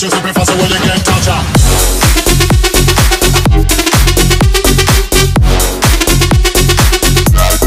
you super fast, so will you get touched?